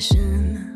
position.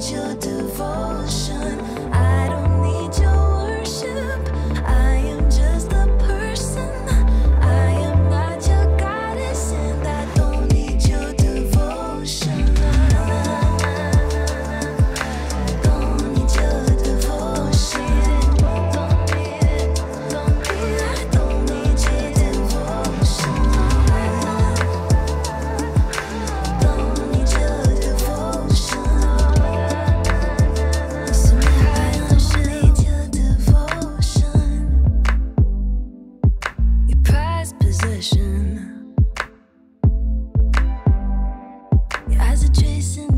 Your devotion. Possession. Your eyes are chasing.